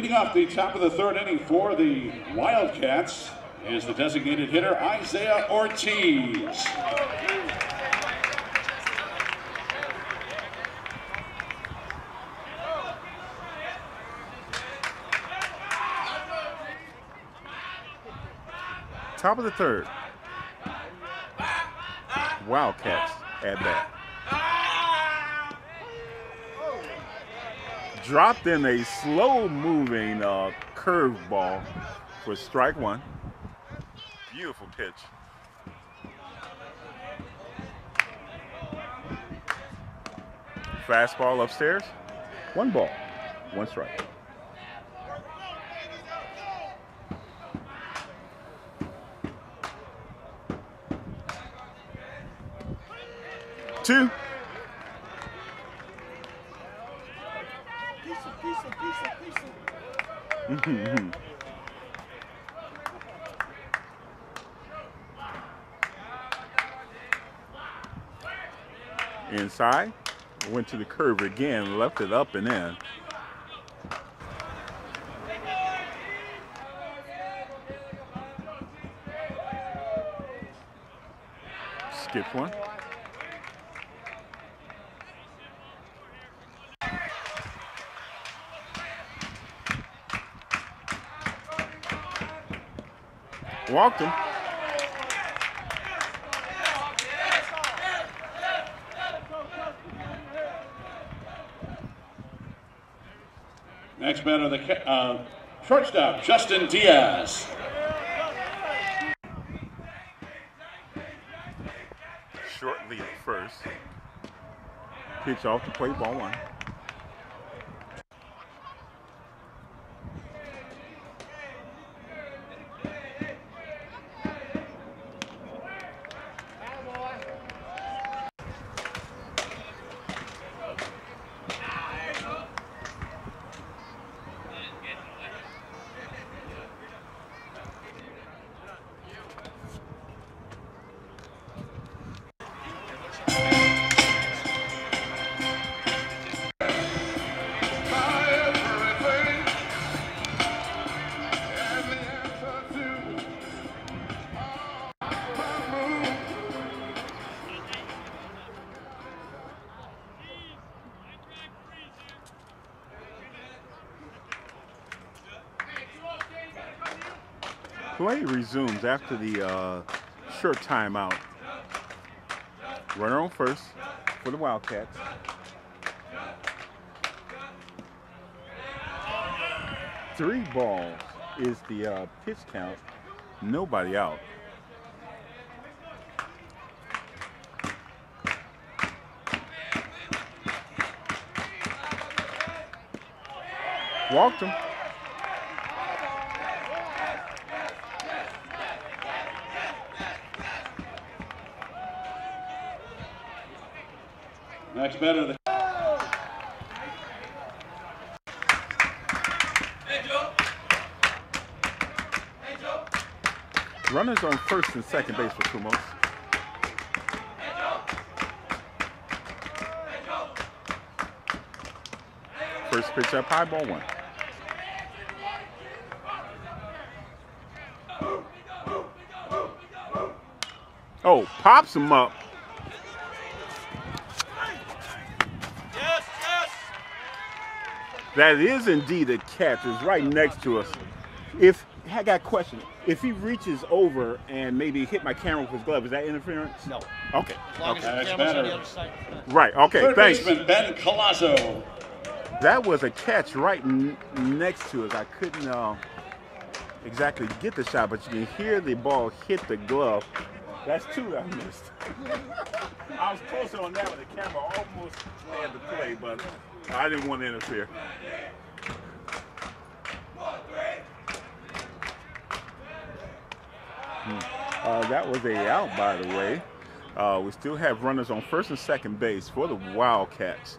Leading off the top of the third inning for the Wildcats is the designated hitter Isaiah Ortiz. Top of the third. Wildcats at bat. Dropped in a slow moving uh, curveball for strike one. Beautiful pitch. Fastball upstairs. One ball, one strike. Two. Mm-hmm. Inside, went to the curve again, left it up and in. Skip one. Walked him. Next batter, the uh, shortstop, Justin Diaz. Short lead at first. Pitch off the plate, ball one. Play resumes after the uh, short timeout. Runner on first for the Wildcats. Three balls is the uh, pitch count. Nobody out. Walked him. Batter, the Runners on first and second base for Kumos. First pitch up high, ball one. Oh, pops him up. That is indeed a catch. It's right next to us. If I got a question, if he reaches over and maybe hit my camera with his glove, is that interference? No. Okay. As long okay. as the camera's on the other side. Right. Okay. third Thanks. baseman, Ben Colasso. That was a catch right n- next to us. I couldn't uh, exactly get the shot, but you can hear the ball hit the glove. That's two I missed. I was closer on that one. The camera almost had to play, but I didn't want to interfere. Hmm. Uh, that was a out, by the way. Uh, we still have runners on first and second base for the Wildcats.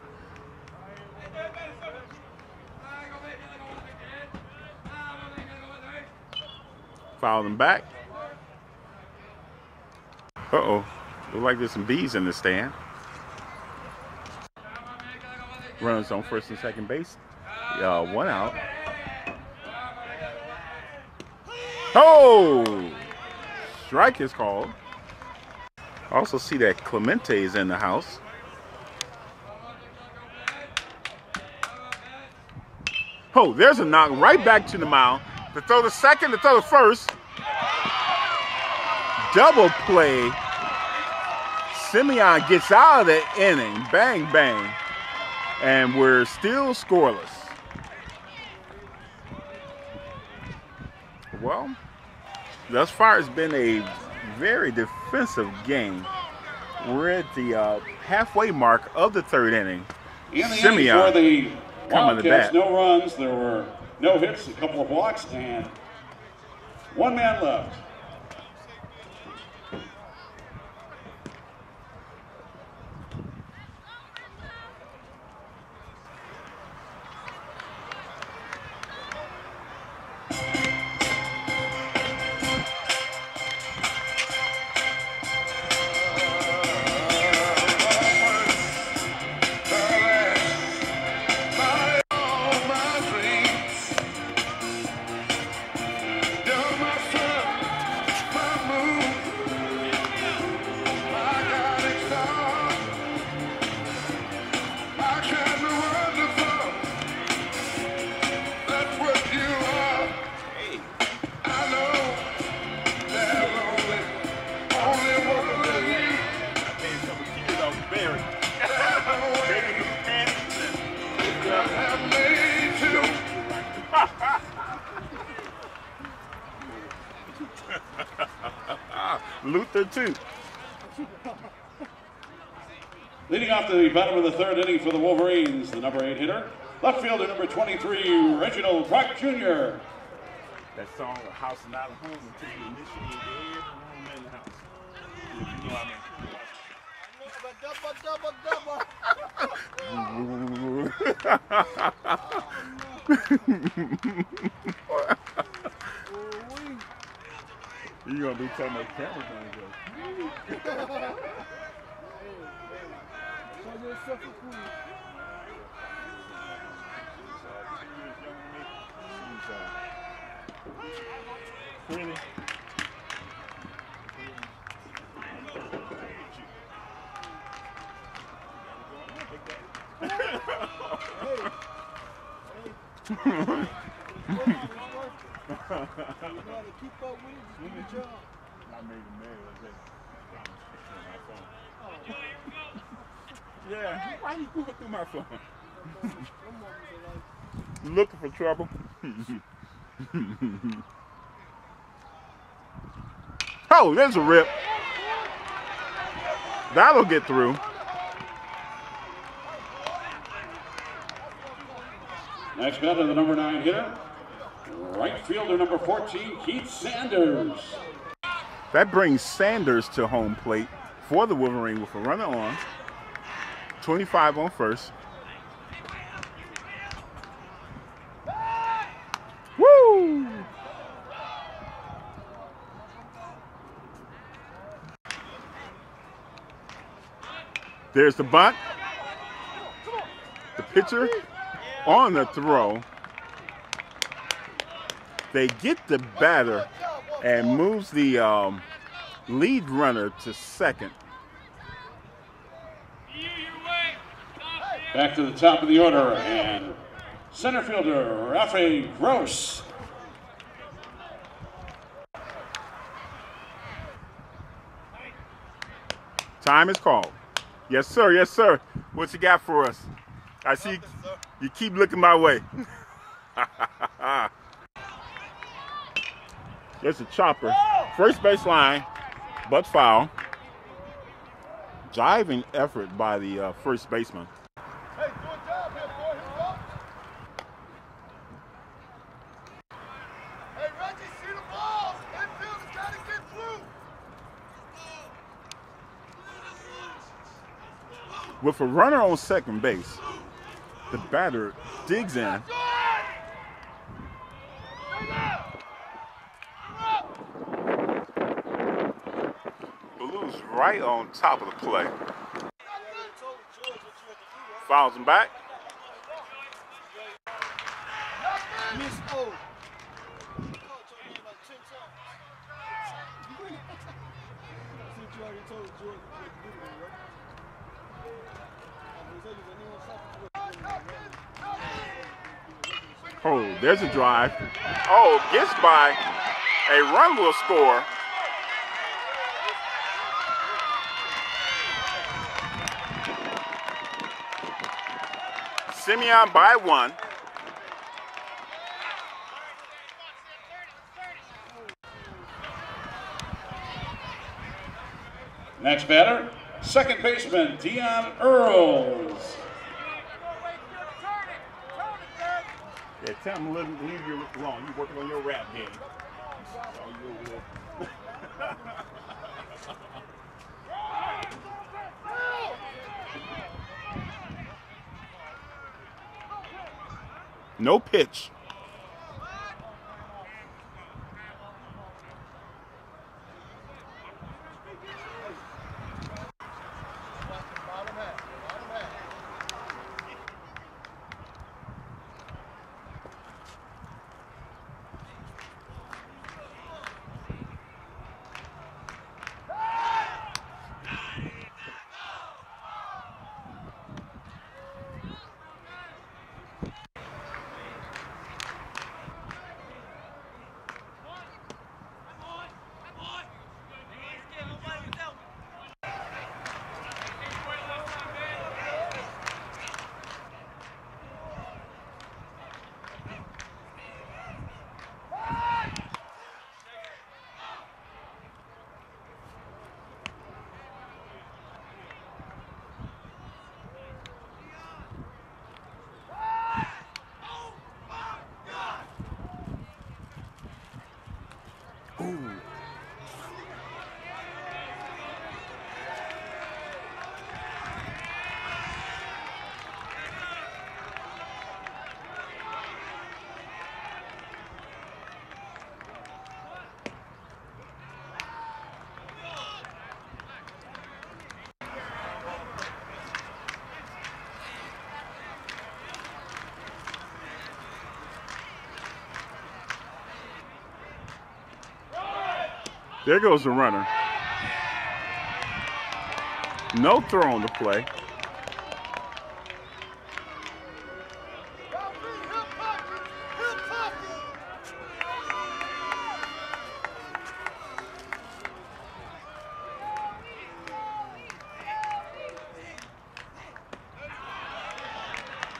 Foul them back. Uh-oh. Look like there's some bees in the stand. Runners on first and second base. Uh, one out. Oh! Strike is called. Also see that Clemente is in the house. Oh, there's a knock right back to the mound. To throw the second, to throw the first. Double play. Simeon gets out of the inning. Bang, bang. And we're still scoreless. Well, thus far it's been a very defensive game. We're at the uh, halfway mark of the third inning. In the Simeon inning for the coming to bat. no runs. There were no hits, a couple of walks, and one man left. Luther too. Leading off the bottom of the third inning for the Wolverines, the number eight hitter, left fielder number 23, Reginald Clark Jr. That song, A House Not a Home, until you initiate every room in the house. If you know what I mean. You gonna be telling my camera gonna go. Really? I made him mad. I said, Yeah, why you going through my phone? Looking for trouble. oh, there's a rip. That'll get through. Next batter, the number nine hitter, right fielder number 14, Keith Sanders. That brings Sanders to home plate for the Wolverine with a runner on. 25 on first. Woo! There's the bunt. The pitcher on the throw. They get the batter and moves the um, lead runner to second. Back to the top of the order, and center fielder, Rafe Gross. Time is called. Yes, sir. Yes, sir. What you got for us? I see you keep looking my way. There's a chopper. First base line, but foul. Driving effort by the uh, first baseman. With a runner on second base, the batter digs in. right on top of the play. Fouls him back. Oh, there's a drive. Oh, gets by. A run will score. Simeon by one. Next batter, second baseman Dion Earls. Yeah, tell him leave, leave you alone. You working on your rap game. Oh, you will. No pitch. Bottom half. Bottom half. There goes the runner. No throw on the play.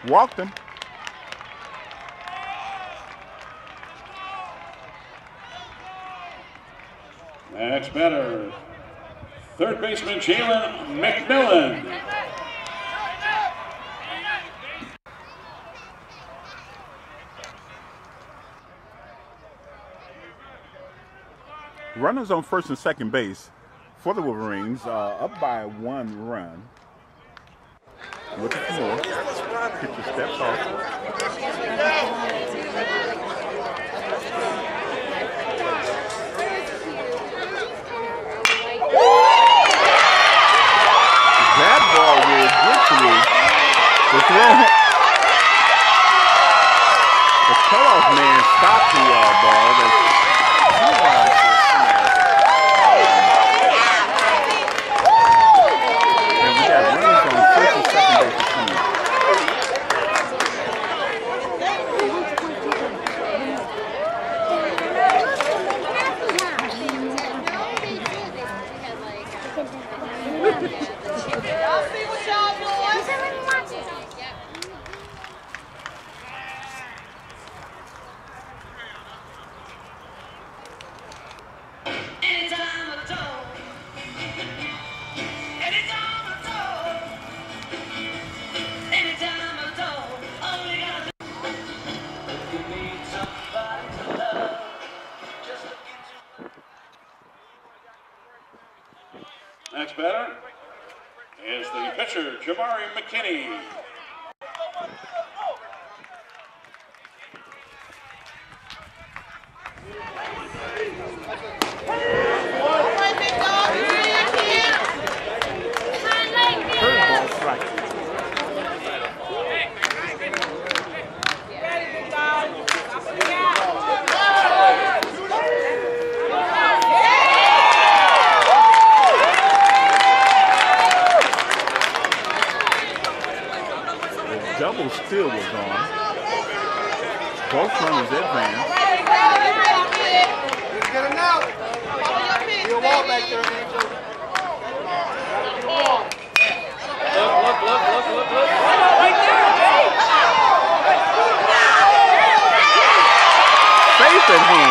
Walked him. Next batter, third baseman Jalen McMillan. Runners on first and second base for the Wolverines, uh, up by one run. For more. Pitcher steps off. That ball get. The throw. The cutoff man stopped the uh, ball. That's pitcher Jamari McKinney. All right, big dog, you see it again? Curveball strike. Ready, big dog. Stop it down. Double was on. Both runners advance. Get now. You'll walk back there, Angel. Safe at home.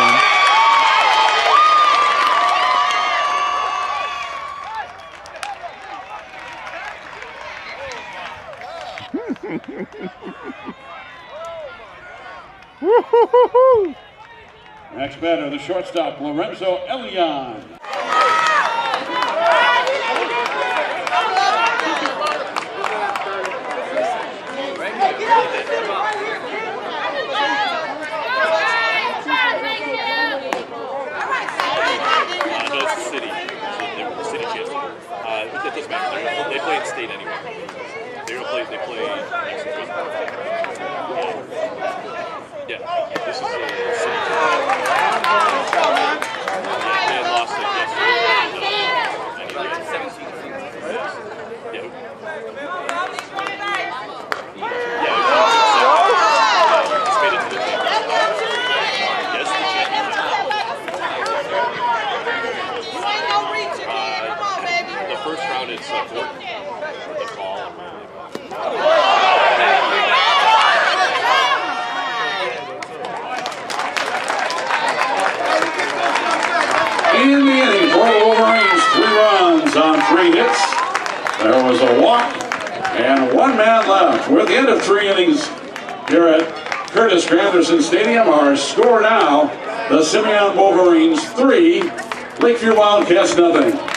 Woo-hoo-hoo-hoo. Next batter, the shortstop, Lorenzo Elian. No, it's the shortstop, Lorenzo they're the city chance. But doesn't matter. They're, play in state anyway. They play. They play next week. Yeah. Yeah. This is city chance. Yeah, they lost it yesterday. and, uh, Yeah. Yeah. It's made it to the championship. Yes, the championship. The first round is uh, four. The fall. In the inning for the Wolverines, three runs on three hits. There was a walk and one man left. We're at the end of three innings here at Curtis Granderson Stadium. Our score now, the Simeon Wolverines three, Lake View Wildcats nothing.